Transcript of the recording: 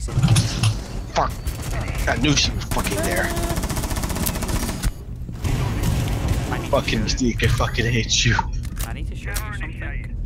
He's in. Fuck. I knew she was fucking there. I Fucking to Mystique, I fucking hate you. I need to show you something.